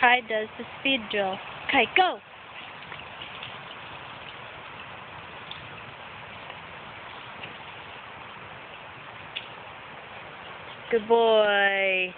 Kai does the speed drill. Kai, go! Good boy.